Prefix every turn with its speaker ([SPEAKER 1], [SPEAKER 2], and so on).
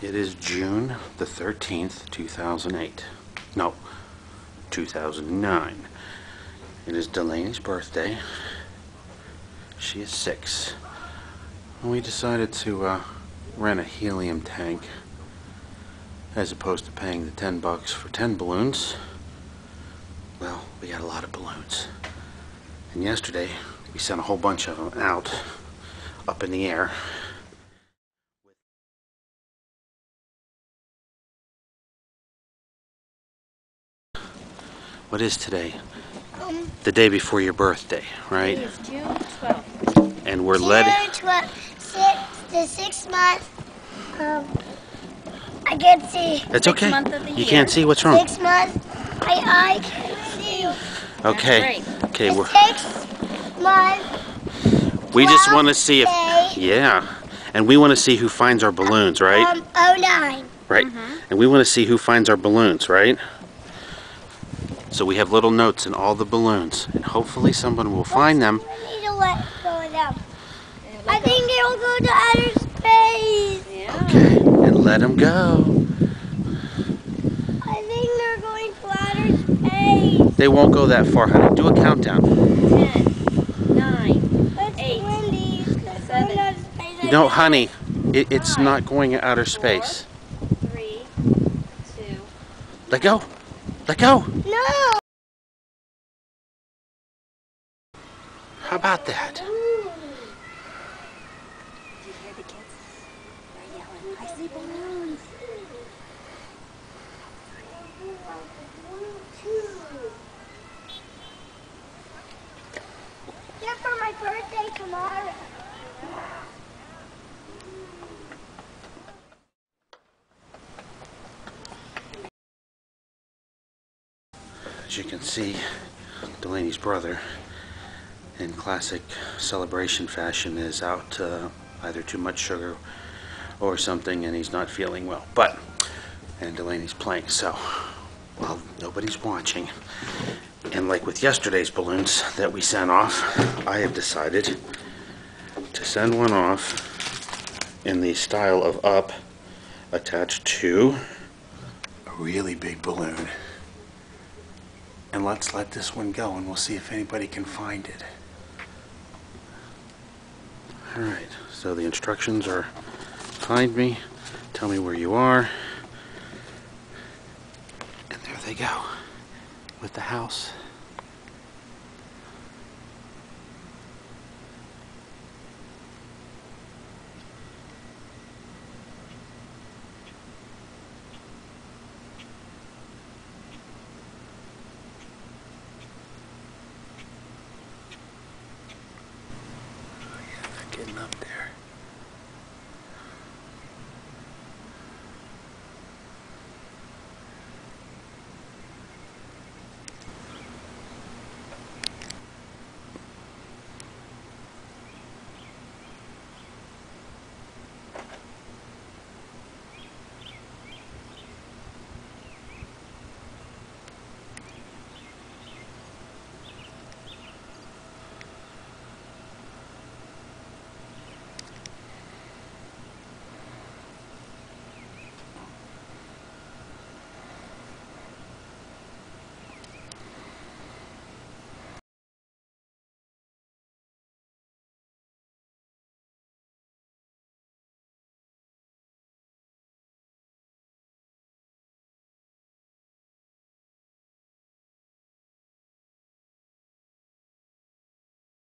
[SPEAKER 1] It is June the 13th, 2008. No, 2009. It is Delaney's birthday. She is six. And we decided to uh, rent a helium tank as opposed to paying the 10 bucks for 10 balloons. Well, we got a lot of balloons. And yesterday, we sent a whole bunch of them out up in the air. What is today?
[SPEAKER 2] Um,
[SPEAKER 1] The day before your birthday,
[SPEAKER 2] it
[SPEAKER 1] right?
[SPEAKER 2] is June 12th.
[SPEAKER 1] And we're led.
[SPEAKER 2] June 12th, six, the sixth month. Um, I can't see.
[SPEAKER 1] That's
[SPEAKER 3] Sixth
[SPEAKER 1] okay.
[SPEAKER 3] month of the
[SPEAKER 1] You
[SPEAKER 3] year.
[SPEAKER 1] can't see what's wrong.
[SPEAKER 2] Six months. I I can see.
[SPEAKER 1] Okay.
[SPEAKER 3] right.
[SPEAKER 1] Okay.
[SPEAKER 2] the
[SPEAKER 1] We're.
[SPEAKER 2] sixth month.
[SPEAKER 1] We just want to see if.
[SPEAKER 2] day,
[SPEAKER 1] Yeah. And we want to see who finds our balloons, right?
[SPEAKER 2] Um, oh nine.
[SPEAKER 1] Right. And we want to see who finds our balloons, right? So we have little notes in all the balloons, and hopefully someone will find them.
[SPEAKER 2] I need to let go of them. I think they'll go to outer space.
[SPEAKER 3] Yeah.
[SPEAKER 1] Okay. And let them go.
[SPEAKER 2] I think they're going to outer space.
[SPEAKER 1] They won't go that far, honey. Do a countdown.
[SPEAKER 3] 10, 9,
[SPEAKER 2] It's
[SPEAKER 3] Eight,
[SPEAKER 2] windy.
[SPEAKER 3] Seven.
[SPEAKER 2] space.
[SPEAKER 1] No, honey. It, it's
[SPEAKER 3] Five,
[SPEAKER 1] not going in outer space.
[SPEAKER 3] 3, 2,
[SPEAKER 1] Let go. Let go.
[SPEAKER 2] No.
[SPEAKER 1] How about that?
[SPEAKER 3] Do you hear the kids? They're yelling, I see balloons.
[SPEAKER 2] Yeah, for my birthday tomorrow.
[SPEAKER 1] As you can see, Delaney's brother, in classic celebration fashion, is out uh, either too much sugar or something, and he's not feeling well. But, and Delaney's playing, so, well, nobody's watching. And like with yesterday's balloons that we sent off, I have decided to send one off in the style of up attached to a really big balloon. And let's let this one go and we'll see if anybody can find it. Alright, so the instructions are find me, tell me where you are, and there they go with the house up there.